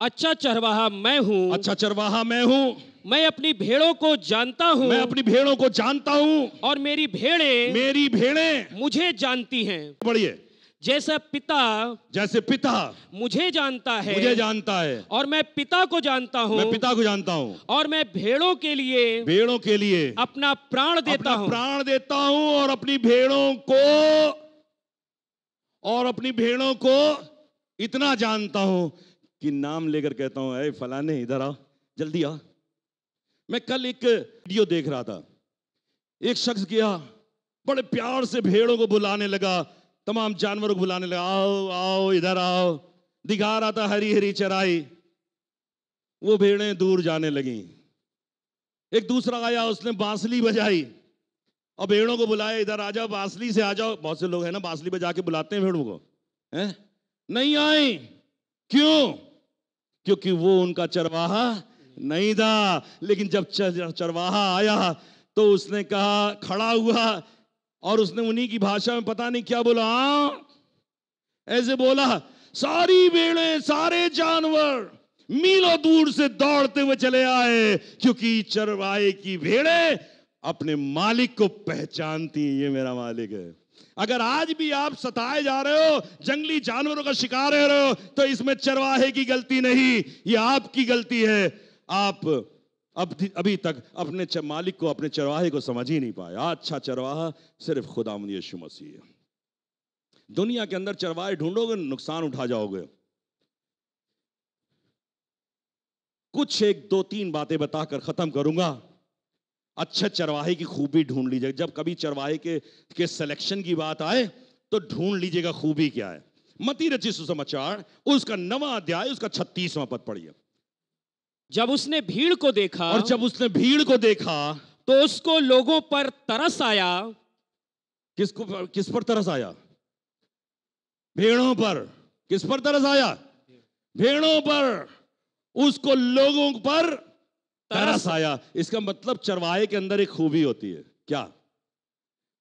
अच्छा चरवाहा मैं हूँ। अच्छा चरवाहा मैं हूँ। मैं अपनी भेड़ों को जानता हूँ। मैं अपनी भेड़ों को जानता हूँ। और मेरी भेड़े मेरी भेड़े मुझे जानती हैं। पढ़िए। जैसा पिता जैसे पिता मुझे जानता है मुझे जानता है। और मैं पिता को जानता हूँ मैं पिता को जानता हूँ। और मैं भेड़ों के लिए भेड़ों के लिए अपना प्राण देता अपना हूँ। प्राण देता हूँ और अपनी भेड़ों को और अपनी भेड़ों को इतना जानता हूँ कि नाम लेकर कहता हूँ अरे फलाने इधर आ जल्दी आ मैं कल एक वीडियो देख रहा था। एक शख्स गया बड़े प्यार से भेड़ों को बुलाने लगा। तमाम जानवरों को बुलाने लगा, आओ आओ, इधर आओ। दिखा रहा था हरी हरी चराई। वो भेड़ें दूर जाने लगी। एक दूसरा आया, उसने बांसली बजाई और भेड़ों को बुलाया, इधर आ जाओ बांसली से आ जाओ। बहुत से लोग हैं ना, बांसुरी बजा के बुलाते हैं भेड़ों को, हैं? नहीं आई। क्यों? क्योंकि वो उनका चरवाहा नहीं था। लेकिन जब चरवाहा आया तो उसने कहा, खड़ा हुआ और उसने उन्हीं की भाषा में पता नहीं क्या बोला "हाँ?" ऐसे बोला, सारी भेड़ें सारे जानवर मीलों दूर से दौड़ते हुए चले आए, क्योंकि चरवाहे की भेड़ें अपने मालिक को पहचानती ये मेरा मालिक है अगर आज भी आप सताए जा रहे हो, जंगली जानवरों का शिकार हो रहे हो तो इसमें चरवाहे की गलती नहीं, ये आपकी गलती है आप अब अभी तक अपने मालिक को, अपने चरवाहे को समझ ही नहीं पाया। अच्छा चरवाहा सिर्फ़ खुदा यीशु मसीह है। दुनिया के अंदर चरवाहे ढूंढोगे, नुकसान उठा जाओगे। कुछ एक, दो, तीन बातें बताकर खत्म करूँगा। अच्छे चरवाहे की खूबी ढूंढ लीजिएगा जब कभी चरवाहे के के सिलेक्शन की बात आए तो ढूंढ लीजिएगा खूबी क्या है। मती रची सुसमाचार, उसका नवा अध्याय, उसका छत्तीसवां पद पढ़िए। जब उसने भीड़ को देखा और जब उसने भीड़ को देखा तो उसको लोगों पर तरस आया। किसको किस पर तरस आया? भेड़ों पर। किस पर तरस आया? भेड़ों पर। उसको लोगों पर तरस। आया। इसका मतलब चरवाहे के अंदर एक खूबी होती है। क्या?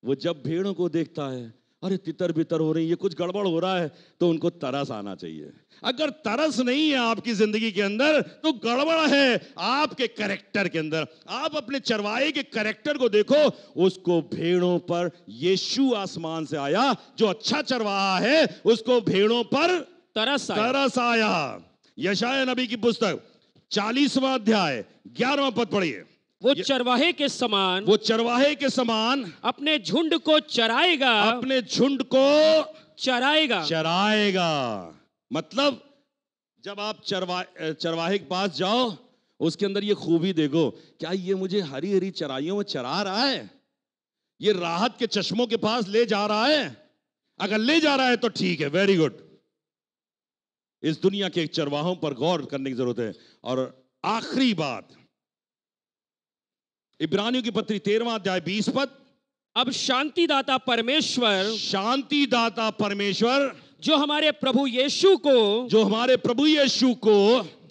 वो जब भेड़ों को देखता है अरे तितर बितर हो रही है कुछ गड़बड़ हो रहा है तो उनको तरस आना चाहिए। अगर तरस नहीं है आपकी ज़िंदगी के अंदर तो गड़बड़ है आपके करेक्टर के अंदर। आप अपने चरवाहे के करेक्टर को देखो उसको भेड़ों पर यीशु आसमान से आया जो अच्छा चरवाहा है उसको भेड़ों पर तरस आया। तरस आया। यशाया नबी की पुस्तक चालीसवां अध्याय ग्यारहवां पद पढ़िए। वो चरवाहे के समान वो चरवाहे के समान अपने झुंड को चराएगा। अपने झुंड को चराएगा। चराएगा। मतलब जब आप चरवा चरवाहे के पास जाओ उसके अंदर ये खूबी देखो क्या ये मुझे हरी हरी चराइयों में चरा रहा है? ये राहत के चश्मों के पास ले जा रहा है? अगर ले जा रहा है तो ठीक है वेरी गुड इस दुनिया के चरवाहों पर गौर करने की ज़रूरत है। और आखिरी बात इब्रानियों की पत्री तेरवा अध्याय बीस पद। अब शांतिदाता परमेश्वर शांति दाता परमेश्वर जो हमारे प्रभु यीशु को जो हमारे प्रभु यीशु को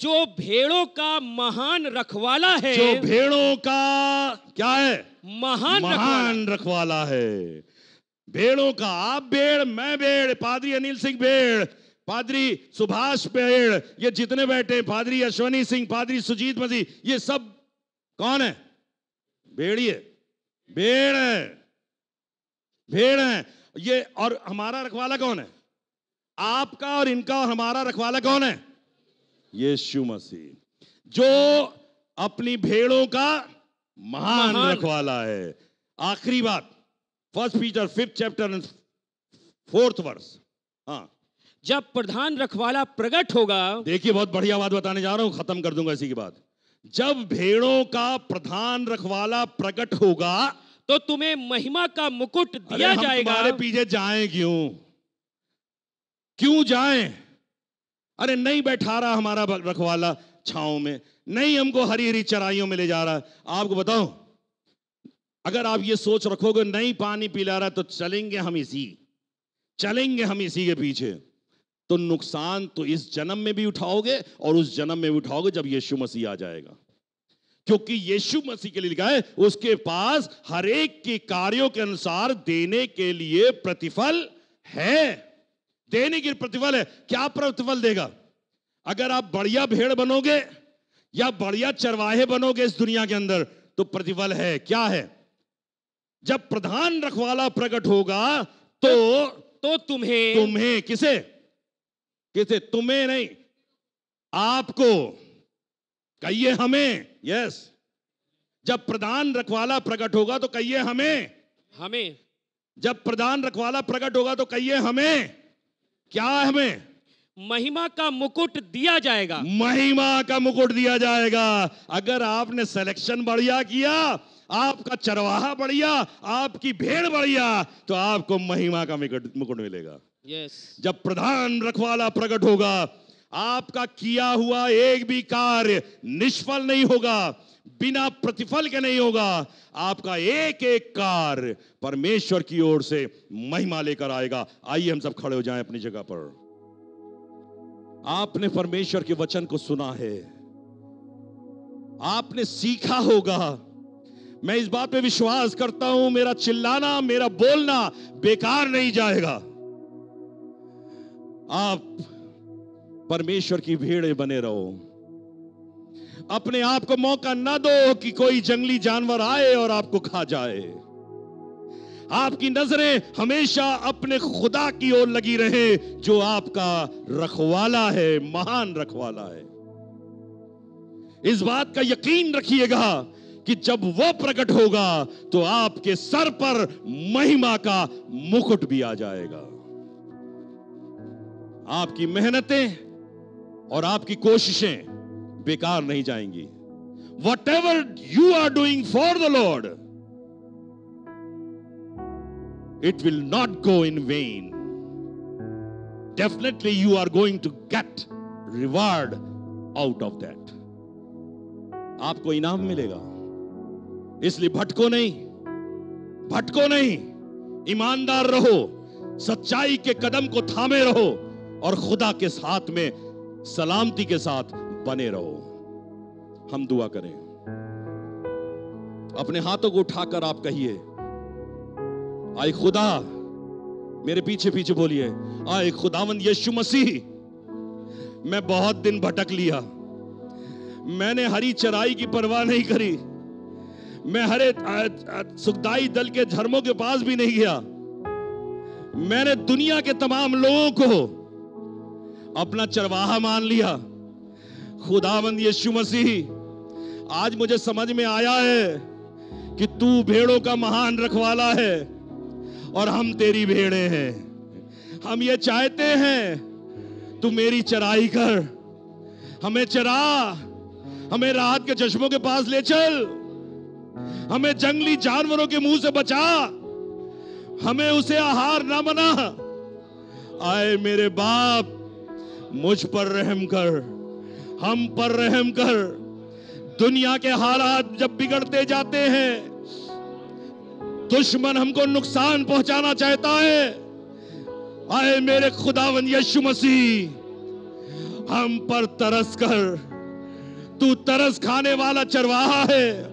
जो भेड़ों का महान रखवाला है जो भेड़ों का क्या है? महान महान रखवाला है। भेड़ों का आप भेड़ मैं भेड़ पादरी अनिल सिंह भेड़ पादरी सुभाष भेड़ ये जितने बैठे पादरी अश्वनी सिंह पादरी सुजीत मसीह ये सब कौन है? भेड़िए भेड़ है भेड़ है। ये और हमारा रखवाला कौन है? आपका और इनका और हमारा रखवाला कौन है? यीशु मसीह जो अपनी भेड़ों का महान महान। रखवाला है। आखिरी बात first Peter fifth chapter fourth verse हाँ। जब प्रधान रखवाला प्रकट होगा देखिए बहुत बढ़िया बात बताने जा रहा हूँ खत्म कर दूँगा इसी की बात। जब भेड़ों का प्रधान रखवाला प्रकट होगा तो तुम्हें महिमा का मुकुट दिया हम जाएगा। तुम्हारे पीछे जाएँ क्यों? क्यों जाएँ? अरे नहीं बैठा रहा हमारा रखवाला छाओं में। नहीं हमको हरी हरी चराइयों में ले जा रहा। है आपको बताओ अगर आप ये सोच रखोगे नहीं पानी पिला रहा तो चलेंगे हम इसी। चलेंगे हम इसी के पीछे। तो नुकसान तो इस जन्म में भी उठाओगे और उस जन्म में भी उठाओगे जब यीशु मसीह आ जाएगा। क्योंकि यीशु मसीह के लिए लिखा है उसके पास हर एक के कार्यों के अनुसार देने के लिए प्रतिफल है। देने के लिए प्रतिफल है। क्या प्रतिफल देगा? अगर आप बढ़िया भेड़ बनोगे या बढ़िया चरवाहे बनोगे इस दुनिया के अंदर तो प्रतिफल है। क्या है? जब प्रधान रखवाला प्रकट होगा तो तो तुम्हें तुम्हें किसे? किसे तुम्हें नहीं आपको कहिए हमें। यस जब प्रधान रखवाला प्रकट होगा तो कहिए हमें। हमें। जब प्रधान रखवाला प्रकट होगा तो कहिए हमें। क्या हमें? महिमा का मुकुट दिया जाएगा। महिमा का मुकुट दिया जाएगा। अगर आपने सिलेक्शन बढ़िया किया आपका चरवाहा बढ़िया आपकी भेड़ बढ़िया तो आपको महिमा का मुकुट मुकुट मिलेगा। यस जब प्रधान रखवाला प्रकट होगा, आपका किया हुआ एक भी कार्य निष्फल नहीं होगा, बिना प्रतिफल के नहीं होगा, आपका एक एक कार्य परमेश्वर की ओर से महिमा लेकर आएगा। आइए हम सब खड़े हो जाएँ अपनी जगह पर। आपने परमेश्वर के वचन को सुना है। आपने सीखा होगा। मैं इस बात पे विश्वास करता हूँ, मेरा चिल्लाना, मेरा बोलना बेकार नहीं जाएगा। आप परमेश्वर की भेड़े बने रहो। अपने आप को मौका ना दो कि कोई जंगली जानवर आए और आपको खा जाए। आपकी नज़रें हमेशा अपने खुदा की ओर लगी रहे, जो आपका रखवाला है, महान रखवाला है। इस बात का यकीन रखिएगा कि जब वह प्रकट होगा तो आपके सर पर महिमा का मुकुट भी आ जाएगा। आपकी मेहनतें और आपकी कोशिशें बेकार नहीं जाएँगी। Whatever you are doing for the Lord it will not go in vain. Definitely, you are going to get reward out of that. आपको इनाम मिलेगा। इसलिए भटको नहीं भटको नहीं। ईमानदार रहो। सच्चाई के कदम को थामे रहो। और खुदा के साथ में सलामती के साथ बने रहो। हम दुआ करें। अपने हाथों को उठाकर आप कहिए, आए खुदा, मेरे पीछे पीछे बोलिए, आए खुदावंद यीशु मसीह, मैं बहुत दिन भटक लिया। मैंने हरी चराई की परवाह नहीं करी। मैं हरे सुखदाई दल के धर्मों के पास भी नहीं गया। मैंने दुनिया के तमाम लोगों को अपना चरवाहा मान लिया। खुदावंद यीशु मसीह, आज मुझे समझ में आया है कि तू भेड़ों का महान रखवाला है और हम तेरी भेड़े हैं। हम ये चाहते हैं, तू मेरी चराई कर। हमें चरा, हमें राहत के चश्मों के पास ले चल। हमें जंगली जानवरों के मुँह से बचा। हमें उसे आहार ना बना आए मेरे बाप मुझ पर रहम कर, हम पर रहम कर। दुनिया के हालात जब बिगड़ते जाते हैं, दुश्मन हमको नुकसान पहुंचाना चाहता है। आए मेरे खुदावन यीशु मसीह, हम पर तरस कर। तू तरस खाने वाला चरवाहा है।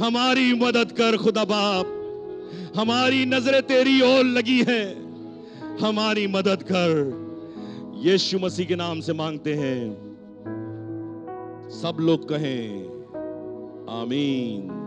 हमारी मदद कर खुदा बाप। हमारी नज़रें तेरी ओर लगी है। हमारी मदद कर। यीशु मसीह के नाम से मांगते हैं। सब लोग कहें आमीन।